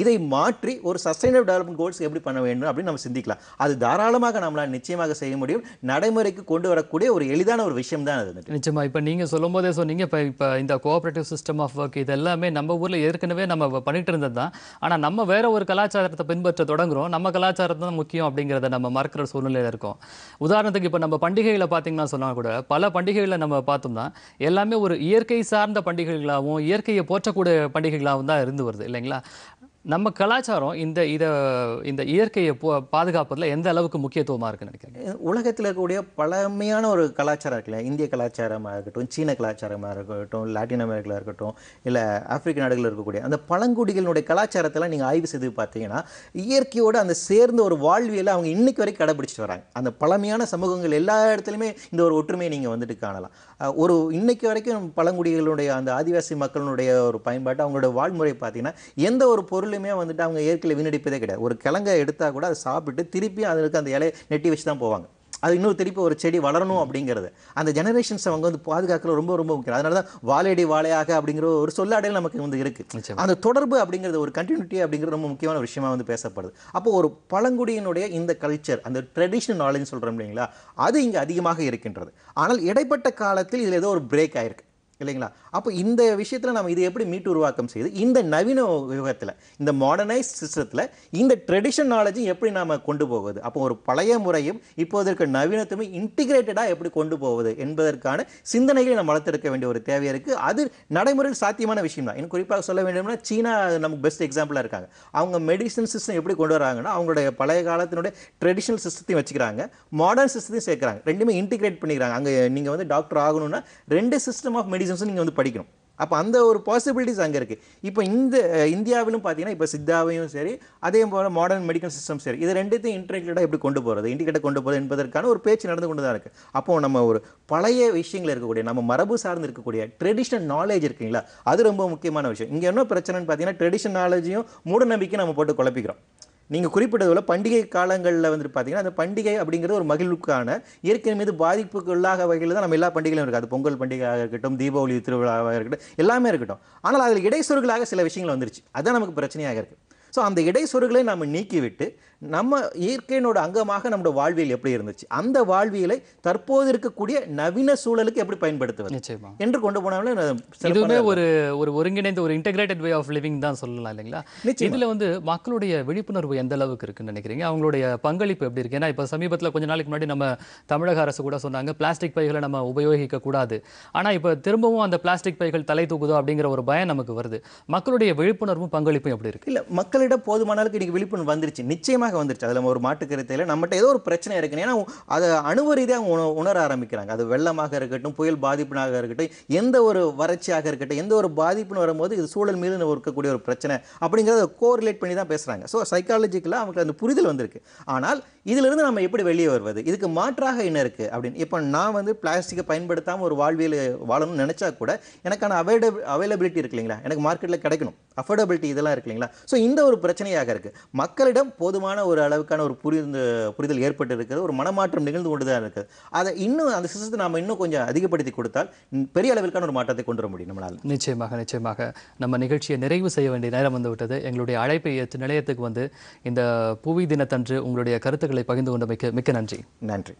இதை மாற்றி ஒரு சஸ்டைனபிள் டெவலப்மெண்ட் கோல்ஸ் எப்படி பண்ண வேண்டும் அப்படின்னு நம்ம சிந்திக்கலாம். அது தாராளமாக நம்மளால் நிச்சயமாக செய்ய முடியும். நடைமுறைக்கு கொண்டு வரக்கூடிய ஒரு எளிதான ஒரு விஷயம் தான் அது நிச்சயமாக நிச்சயமா. நீங்கள் நீங்க சொல்லும் போதே சொன்னீங்க. இப்போ இப்போ இந்த கோஆப்ரேட்டிவ் சிஸ்டம் ஆஃப் ஒர்க் இது எல்லாமே நம்ம ஊரில் ஏற்கனவே நம்ம பண்ணிட்டு இருந்தது தான். ஆனால் நம்ம வேற ஒரு கலாச்சாரத்தை பின்பற்ற தொடங்குறோம். நம்ம கலாச்சாரம் தான் முக்கியம் அப்படிங்கிறத நம்ம மறக்கிற சூழ்நிலையில் இருக்கோம். உதாரணத்துக்கு இப்போ நம்ம பண்டிகைகளை பார்த்தீங்கன்னா சொன்னால் கூட பல பண்டிகைகளை நம்ம பார்த்தோம்னா எல்லாமே ஒரு இயற்கை சார்ந்த பண்டிகைகளாகவும் இயற்கையை போற்றக்கூடிய பண்டிகைகளாகவும் தான் இருந்து வருது இல்லைங்களா? நம்ம கலாச்சாரம் இந்த இதை இந்த இயற்கையை போ- பாதுகாப்பதில் எந்த அளவுக்கு முக்கியத்துவமாக இருக்குன்னு நினைக்கிறேன் உலகத்தில் இருக்கக்கூடிய பழமையான ஒரு கலாச்சாரம் இருக்குல்ல இந்திய கலாச்சாரமாக இருக்கட்டும் சீன கலாச்சாரமாக இருக்கட்டும் லாட்டின் அமெரிக்காவில் இருக்கட்டும் இல்லை ஆப்பிரிக்க நாடுகளில் இருக்கக்கூடிய அந்த பழங்குடிகளினுடைய கலாச்சாரத்தெல்லாம் நீங்கள் ஆய்வு செய்து பார்த்தீங்கன்னா இயற்கையோடு அந்த சேர்ந்த ஒரு வாழ்வியலை அவங்க இன்னைக்கு வரைக்கும் கடைபிடிச்சிட்டு வராங்க. அந்த பழமையான சமூகங்கள் எல்லா இடத்துலையுமே இந்த ஒரு ஒற்றுமையை நீங்கள் வந்துட்டு காணலாம். ஒரு இன்னைக்கு வரைக்கும் பழங்குடிகளுடைய அந்த ஆதிவாசி மக்களுடைய ஒரு பயன்பாட்டு அவங்களோட வாழ்முறை பார்த்தீங்கன்னா எந்த ஒரு பொருள் பொருளுமே வந்துட்டு அவங்க இயற்கையில் வீணடிப்பதே கிடையாது. ஒரு கிழங்கை எடுத்தால் கூட அதை சாப்பிட்டு திருப்பி அதுக்கு அந்த இலையை நெட்டி வச்சு தான் போவாங்க. அது இன்னொரு திருப்பி ஒரு செடி வளரணும் அப்படிங்கிறது. அந்த ஜெனரேஷன்ஸ் அவங்க வந்து பாதுகாக்கிறது ரொம்ப ரொம்ப முக்கியம். அதனால தான் வாழையடி வாழையாக அப்படிங்கிற ஒரு சொல்லாடையில் நமக்கு வந்து இருக்கு. நிச்சயமா. அந்த தொடர்பு அப்படிங்கிறது ஒரு கண்டினியூட்டி அப்படிங்கிறது ரொம்ப முக்கியமான விஷயமா வந்து பேசப்படுது. அப்போ ஒரு பழங்குடியினுடைய இந்த கல்ச்சர் அந்த ட்ரெடிஷனல் நாலேஜ் சொல்கிறோம் இல்லைங்களா அது இங்கே அதிகமாக இருக்கின்றது. ஆனால் இடைப்பட்ட காலத்தில் இதில் ஏதோ ஒரு பிரேக் ஆயிருக்கு. இல்லைங்களா? அப்போ இந்த விஷயத்தில் நம்ம இது எப்படி மீட்டு உருவாக்கம் செய்து இந்த நவீன யுகத்தில் இந்த மாடர்னைஸ் சிஸ்டத்தில் இந்த ட்ரெடிஷன் நாலேஜும் எப்படி நாம கொண்டு போவது? அப்போ ஒரு பழைய முறையும் இப்போது இருக்க நவீனத்துமே இன்டிகிரேட்டடாக எப்படி கொண்டு போவது என்பதற்கான சிந்தனைகளை நம்ம வளர்த்தெடுக்க வேண்டிய ஒரு தேவை இருக்குது அது நடைமுறையில் சாத்தியமான விஷயம் தான். இன்னும் குறிப்பாக சொல்ல வேண்டும்னா சீனா நமக்கு பெஸ்ட் எக்ஸாம்பிளாக இருக்காங்க. அவங்க மெடிசன் சிஸ்டம் எப்படி கொண்டு வராங்கன்னா அவங்களுடைய பழைய காலத்தினுடைய ட்ரெடிஷனல் சிஸ்டத்தையும் வச்சுக்கிறாங்க. மாடர்ன் சிஸ்டத்தையும் சேர்க்குறாங்க. ரெண்டுமே இன்டிகிரேட் பண்ணிக்கிறாங்க. அங்கே நீங்கள் வந்து டாக்டர் ஆகணும்னா ரெண்டு சிஸ்டம் ஆஃப் மெடிசன் மெடிசன்ஸும் நீங்கள் வந்து படிக்கணும். அப்போ அந்த ஒரு பாசிபிலிட்டிஸ் அங்கே இருக்குது இப்போ இந்த இந்தியாவிலும் பார்த்தீங்கன்னா இப்போ சித்தாவையும் சரி அதே போல் மாடர்ன் மெடிக்கல் சிஸ்டம் சரி இது ரெண்டுத்தையும் இன்டெகிரேட்டாக எப்படி கொண்டு போகிறது இன்டிகேட்டாக கொண்டு போகிறது என்பதற்கான ஒரு பேச்சு நடந்து கொண்டு தான் இருக்குது அப்போது நம்ம ஒரு பழைய விஷயங்கள் இருக்கக்கூடிய நம்ம மரபு சார்ந்து இருக்கக்கூடிய ட்ரெடிஷ்னல் நாலேஜ் இருக்குங்களா அது ரொம்ப முக்கியமான விஷயம். இங்கே என்ன பிரச்சனைன்னு பார்த்தீங்கன்னா ட்ரெடிஷனல் நாலேஜையும் மூட நம்பிக்கையும் நம்ம போட்டு குழப்பிக்கிறோம். நீங்கள் குறிப்பிட்டது போல பண்டிகை காலங்களில் வந்துட்டு பார்த்தீங்கன்னா அந்த பண்டிகை அப்படிங்கிறது ஒரு மகிழ்வுக்கான இயற்கை மீது பாதிப்புக்கு உள்ளாக வகையில் தான் நம்ம எல்லா பண்டிகைகளும் இருக்குது அது பொங்கல் பண்டிகையாக இருக்கட்டும் தீபாவளி திருவிழாவாக இருக்கட்டும் எல்லாமே இருக்கட்டும். ஆனால் அதில் இடைச்சொருகளாக சில விஷயங்கள் வந்துருச்சு. அதுதான் நமக்கு பிரச்சனையாக இருக்குது ஸோ அந்த இடைச்சொருகளை நம்ம நீக்கிவிட்டு நம்ம இயற்கையினோட அங்கமாக நம்மளோட வாழ்வியல் எப்படி இருந்துச்சு? அந்த வாழ்வியலை தற்போது இருக்கக்கூடிய நவீன சூழலுக்கு எப்படி பயன்படுத்துவது? என்று கொண்டு போனாலும் இதுவுமே. ஒரு ஒரு ஒருங்கிணைந்த ஒரு இன்டெகிரேட்டட் வே ஆஃப் லிவிங் தான் சொல்லலாம் இல்லைங்களா. இதுல வந்து மக்களுடைய விழிப்புணர்வு எந்த அளவுக்கு இருக்குன்னு நினைக்கிறீங்க? அவங்களுடைய பங்களிப்பு எப்படி இருக்கு? ஏன்னா இப்போ சமீபத்துல கொஞ்ச நாளைக்கு முன்னாடி நம்ம தமிழக அரசு கூட சொன்னாங்க பிளாஸ்டிக் பைகளை நம்ம உபயோகிக்க கூடாது. ஆனா இப்போ திரும்பவும் அந்த பிளாஸ்டிக் பைகள் தலை தூக்குதோ அப்படிங்கிற ஒரு பயம் நமக்கு வருது. மக்களுடைய விழிப்புணர்வும் பங்களிப்பும் எப்படி இருக்கு? இல்ல மக்களிடம் போதுமான அளவுக்கு இன்னைக்கு விழிப்புணர்வு வந்துருச்சு. நிச்சயமாக வந்துருச்சு. அதில் ஒரு மாட்டுக்கருத்தையில் நம்மகிட்ட ஏதோ ஒரு பிரச்சனை இருக்குன்னு. ஏன்னா அதை அணுவ ரீதியாக அவங்க உண- உணர ஆரம்பிக்கிறாங்க. அது வெள்ளமாக இருக்கட்டும் புயல் பாதிப்புனாக இருக்கட்டும் எந்த ஒரு வறட்சியாக இருக்கட்டும் எந்த ஒரு பாதிப்புன்னு வரும்போது இது சூழல் மீது இருக்கக்கூடிய ஒரு பிரச்சனை அப்படிங்கிறத கோரிலேட் பண்ணி தான் பேசுகிறாங்க ஸோ சைக்காலஜிக்கலாக அவங்களுக்கு அந்த புரிதல் வந்திருக்கு. ஆனால் இதிலிருந்து நம்ம எப்படி வெளியே வருவது? இதுக்கு மாற்றாக என்ன இருக்கு அப்படின்னு? இப்போ நான் வந்து பிளாஸ்டிக்கை பயன்படுத்தாமல் ஒரு வாழ்வியல் வாழணும்னு நினச்சா கூட எனக்கான அவைலபிள் அவைலபிலிட்டி இருக்கு இல்லைங்களா? எனக்கு மார்க்கெட்டில் கிடைக்கணும். அஃபோர்டபிலிட்டி இதெல்லாம் இருக்கு இல்லைங்களா? ஸோ இந்த ஒரு பிரச்சனையாக இருக்கு. மக்களிடம் போதுமான ஒரு அளவுக்கான ஒரு புரிந்து புரிதல் ஏற்பட்டு இருக்கிறது ஒரு மனமாற்றம் நிகழ்ந்து கொண்டு தான் இருக்குது. அதை இன்னும் அந்த சிஸ்டத்தை நாம இன்னும் கொஞ்சம் அதிகப்படுத்தி கொடுத்தால் பெரிய அளவிற்கான ஒரு மாற்றத்தை கொண்டு வர முடியும் நம்மளால். நிச்சயமாக நிச்சயமாக. நம்ம நிகழ்ச்சியை நிறைவு செய்ய வேண்டிய நேரம் வந்து விட்டது. எங்களுடைய அழைப்பை ஏற்று நிலையத்துக்கு வந்து இந்த புவி தினத்தன்று உங்களுடைய கருத்துக்களை பகிர்ந்து கொண்டமைக்கு மிக்க நன்றி. நன்றி.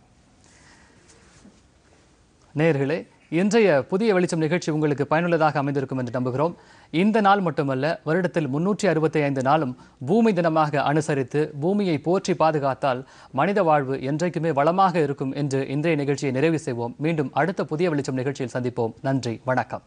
நேயர்களே இன்றைய புதிய வெளிச்சம் நிகழ்ச்சி உங்களுக்கு பயனுள்ளதாக அமைந்திருக்கும் என்று நம்புகிறோம். இந்த நாள் மட்டுமல்ல வருடத்தில் முன்னூற்றி அறுபத்தி ஐந்து நாளும் பூமி தினமாக அனுசரித்து பூமியை போற்றி பாதுகாத்தால் மனித வாழ்வு என்றைக்குமே வளமாக இருக்கும் என்று இன்றைய நிகழ்ச்சியை நிறைவு செய்வோம். மீண்டும் அடுத்த புதிய வெளிச்சம் நிகழ்ச்சியில் சந்திப்போம். நன்றி வணக்கம்.